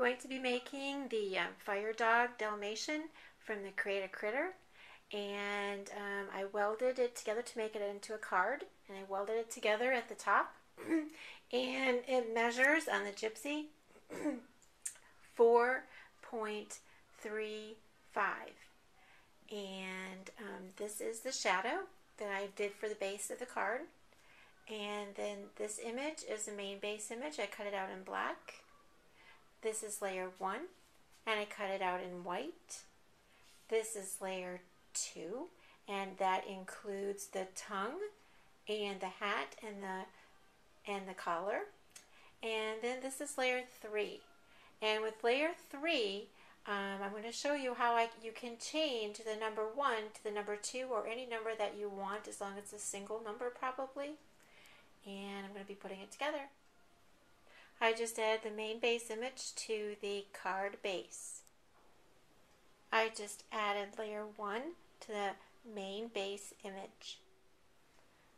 going to be making the um, Fire Dog Dalmatian from the Create a Critter. And um, I welded it together to make it into a card and I welded it together at the top. And it measures on the Gypsy 4.35 and um, this is the shadow that I did for the base of the card. And then this image is the main base image. I cut it out in black this is layer 1 and I cut it out in white. This is layer 2 and that includes the tongue and the hat and the and the collar. And then this is layer 3 and with layer 3 um, I'm going to show you how I, you can change the number 1 to the number 2 or any number that you want as long as it's a single number probably. And I'm going to be putting it together. I just added the main base image to the card base. I just added layer 1 to the main base image.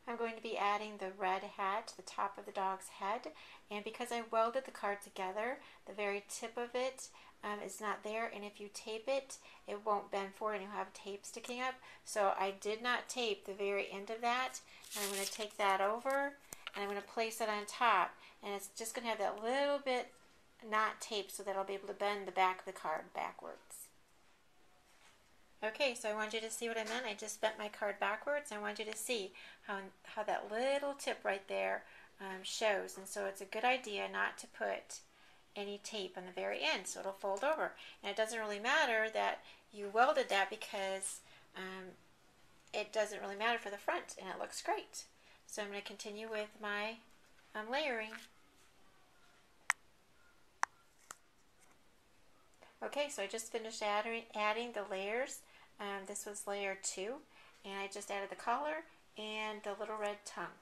I'm going to be adding the red hat to the top of the dog's head and because I welded the card together the very tip of it um, is not there and if you tape it it won't bend forward and you'll have tape sticking up so I did not tape the very end of that I'm going to take that over and I'm going to place it on top and it's just going to have that little bit not taped so that I'll be able to bend the back of the card backwards. Okay, so I want you to see what I meant. I just bent my card backwards. I want you to see how, how that little tip right there um, shows. And so it's a good idea not to put any tape on the very end so it'll fold over. And it doesn't really matter that you welded that because um, it doesn't really matter for the front and it looks great. So I'm going to continue with my um, layering. Okay, so I just finished adding, adding the layers um, this was layer 2 and I just added the collar and the little red tongue.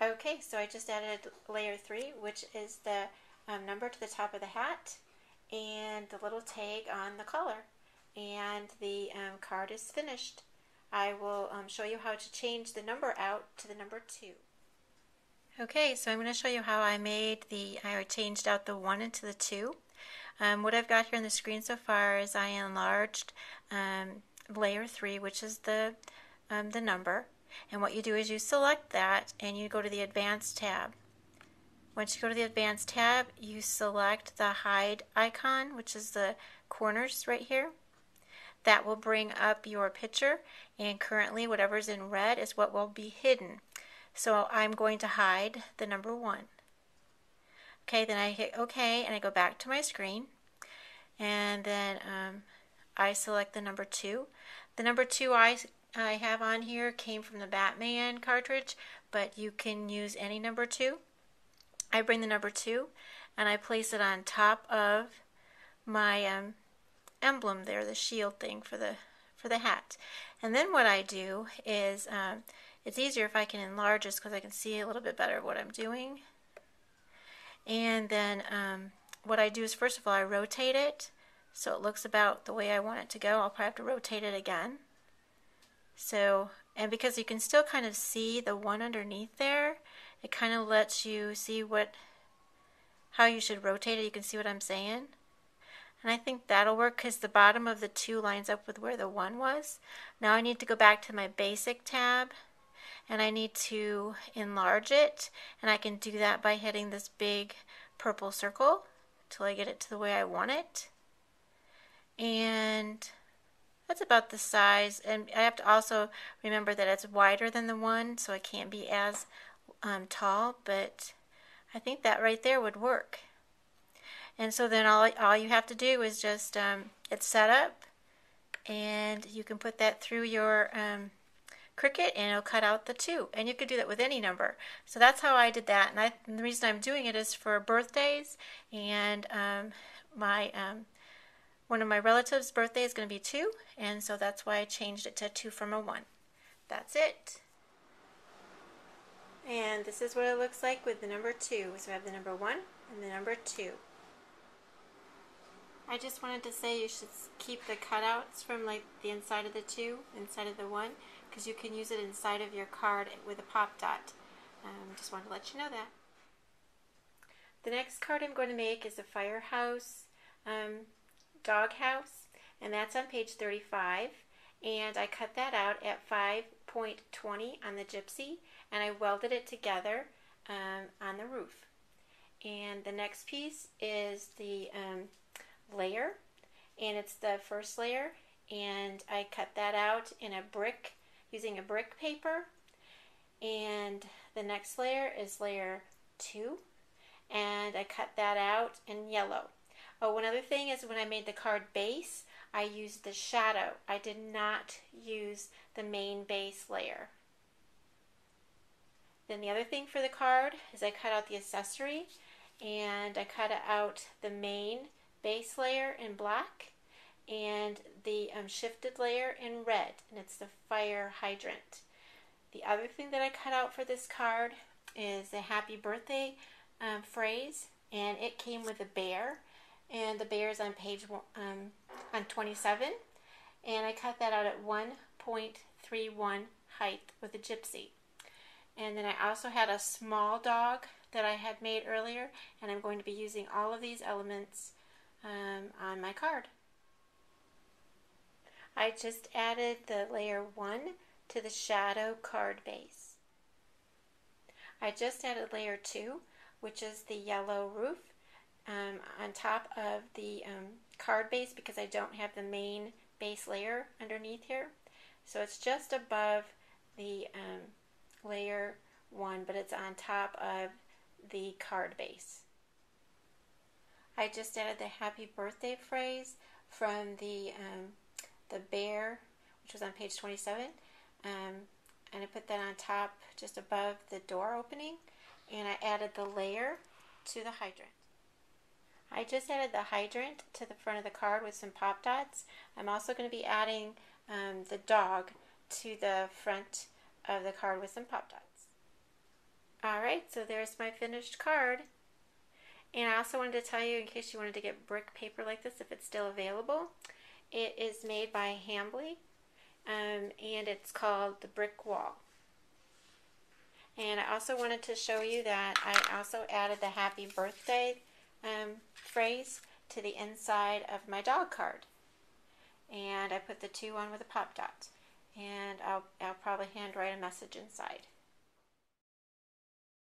Okay, so I just added layer 3 which is the um, number to the top of the hat and the little tag on the collar and the um, card is finished. I will um, show you how to change the number out to the number 2. Okay, so I'm going to show you how I made the, I changed out the 1 into the 2. Um, what I've got here on the screen so far is I enlarged um, layer 3, which is the, um, the number. And what you do is you select that and you go to the Advanced tab. Once you go to the Advanced tab, you select the Hide icon, which is the corners right here. That will bring up your picture, and currently whatever's in red is what will be hidden. So I'm going to hide the number 1. Okay, then I hit OK and I go back to my screen. And then um, I select the number 2. The number 2 I, I have on here came from the Batman cartridge, but you can use any number 2. I bring the number 2 and I place it on top of my um, emblem there, the shield thing for the for the hat. And then what I do is, um, it's easier if I can enlarge this because I can see a little bit better what I'm doing. And then um, what I do is first of all I rotate it so it looks about the way I want it to go. I'll probably have to rotate it again. So, and because you can still kind of see the one underneath there, it kind of lets you see what, how you should rotate it. You can see what I'm saying. And I think that'll work because the bottom of the 2 lines up with where the 1 was. Now I need to go back to my basic tab and I need to enlarge it and I can do that by hitting this big purple circle till I get it to the way I want it and that's about the size and I have to also remember that it's wider than the one so it can't be as um, tall but I think that right there would work and so then all, all you have to do is just um, it's set up and you can put that through your um, Cricut and it'll cut out the two. And you could do that with any number. So that's how I did that. And, I, and the reason I'm doing it is for birthdays and um, my um, one of my relatives' birthday is going to be two. And so that's why I changed it to two from a one. That's it. And this is what it looks like with the number two. So I have the number one and the number two. I just wanted to say you should keep the cutouts from like the inside of the two, inside of the one, because you can use it inside of your card with a pop dot. Um, just wanted to let you know that. The next card I'm going to make is a firehouse um, dog house, and that's on page 35. And I cut that out at 5.20 on the gypsy, and I welded it together um, on the roof. And the next piece is the um, layer, and it's the first layer, and I cut that out in a brick using a brick paper. And the next layer is layer two, and I cut that out in yellow. Oh, one other thing is when I made the card base, I used the shadow. I did not use the main base layer. Then the other thing for the card is I cut out the accessory and I cut out the main base layer in black and the um, shifted layer in red and it's the fire hydrant. The other thing that I cut out for this card is a happy birthday um, phrase and it came with a bear and the bear is on page um, on 27 and I cut that out at 1.31 height with a gypsy. And then I also had a small dog that I had made earlier and I'm going to be using all of these elements um, on my card. I just added the layer 1 to the shadow card base. I just added layer 2 which is the yellow roof um, on top of the um, card base because I don't have the main base layer underneath here. So it's just above the um, layer 1 but it's on top of the card base. I just added the happy birthday phrase from the um, the bear, which was on page 27, um, and I put that on top just above the door opening, and I added the layer to the hydrant. I just added the hydrant to the front of the card with some pop dots. I'm also going to be adding um, the dog to the front of the card with some pop dots. Alright, so there's my finished card. And I also wanted to tell you, in case you wanted to get brick paper like this, if it's still available, it is made by Hambly, um, and it's called the Brick Wall. And I also wanted to show you that I also added the happy birthday um, phrase to the inside of my dog card. And I put the two on with a pop dot. And I'll, I'll probably handwrite a message inside.